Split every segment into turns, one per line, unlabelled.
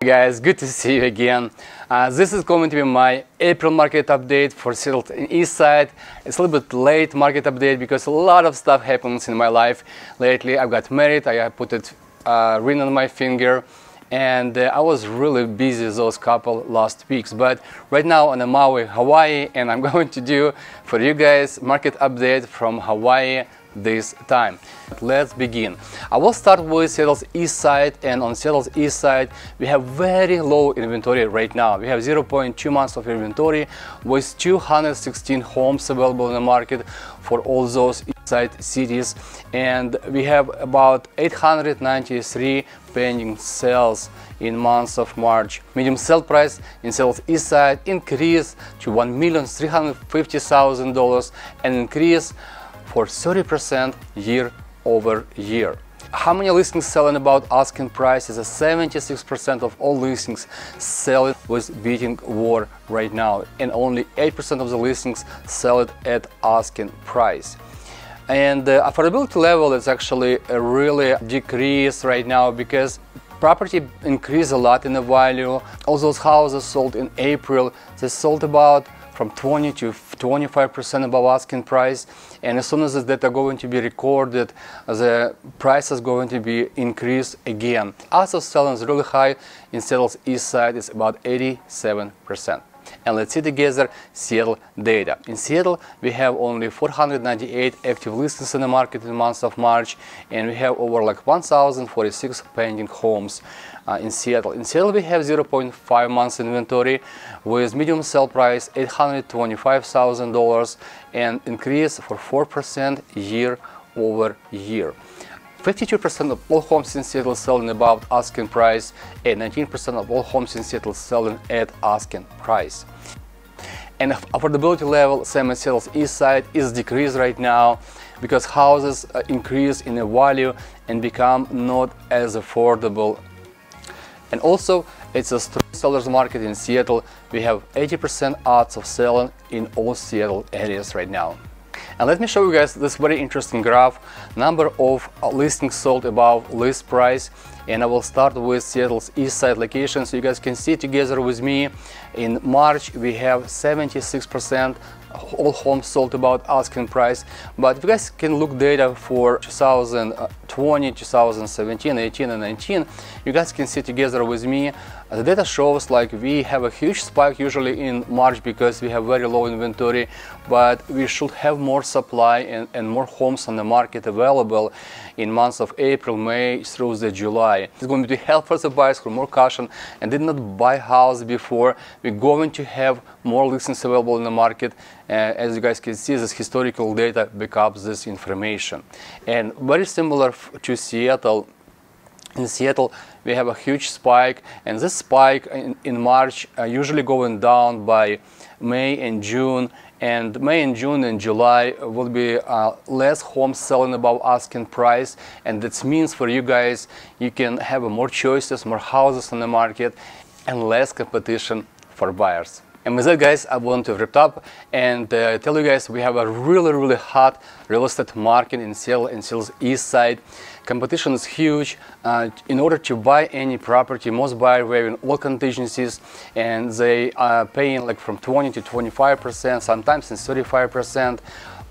guys good to see you again. Uh, this is going to be my april market update for seattle east side. It's a little bit late market update because a lot of stuff happens in my life. Lately i got married. I put a uh, ring on my finger. And uh, I was really busy those couple last weeks. But right now on Maui, Hawaii and I'm going to do for you guys market update from Hawaii this time. Let's begin. I will start with Seattle's east side and on Seattle's east side we have very low inventory right now. We have 0.2 months of inventory with 216 homes available in the market for all those east side cities and we have about 893 pending sales in months of March. Medium sale price in Seattle's east side increased to $1,350,000 and increase for 30% year over year. How many listings selling about asking price is 76% of all listings selling with bidding war right now and only 8% of the listings sell it at asking price. And the affordability level is actually really decreased right now because property increased a lot in the value. All those houses sold in April, they sold about from 20 to 25% above asking price. And as soon as the data going to be recorded, the price is going to be increased again. As of selling is really high in sales east side, it's about 87%. And let's see together Seattle data. In Seattle, we have only 498 active listings in the market in the month of March, and we have over like 1,046 pending homes uh, in Seattle. In Seattle, we have 0.5 months inventory with medium sale price $825,000 and increase for 4% year over year. 52% of all homes in Seattle selling above asking price and 19% of all homes in Seattle selling at asking price. And affordability level, same as Seattle's east side, is decreased right now because houses uh, increase in value and become not as affordable. And also, it's a strong sellers market in Seattle. We have 80% odds of selling in all Seattle areas right now. And let me show you guys this very interesting graph, number of listings sold above list price. And I will start with Seattle's east side location so you guys can see together with me. In March, we have 76% all homes sold about asking price but if you guys can look data for 2020 2017 18 and 19 you guys can see together with me the data shows like we have a huge spike usually in March because we have very low inventory but we should have more supply and, and more homes on the market available in months of April, May through the July. It's going to help for the buyers who more caution and did not buy house before. We're going to have more listings available in the market. Uh, as you guys can see, this historical data backups this information. And very similar to Seattle, in Seattle, we have a huge spike, and this spike in, in March uh, usually going down by May and June, and May and June and July will be uh, less homes selling above asking price, and that means for you guys you can have more choices, more houses on the market, and less competition for buyers. And with that guys, I want to wrap up and uh, tell you guys we have a really really hot real estate market in Seattle and Seattle's east side. Competition is huge. Uh, in order to buy any property, most buyers waiving all contingencies and they are paying like from 20 to 25 percent, sometimes in 35 percent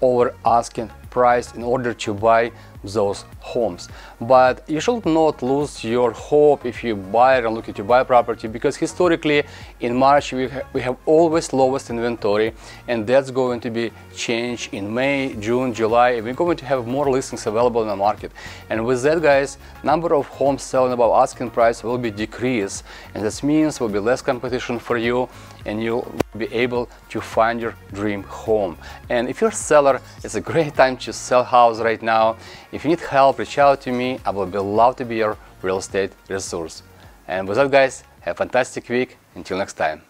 over asking price in order to buy those homes. But you should not lose your hope if you buy and looking to buy property because historically in March we, ha we have always lowest inventory and that's going to be changed in May, June, July we're going to have more listings available in the market. And with that guys, number of homes selling above asking price will be decreased and this means will be less competition for you and you'll be able to find your dream home. And if you're a seller, it's a great time to sell house right now. If you need help, reach out to me. I will be love to be your real estate resource. And with that guys, have a fantastic week. Until next time.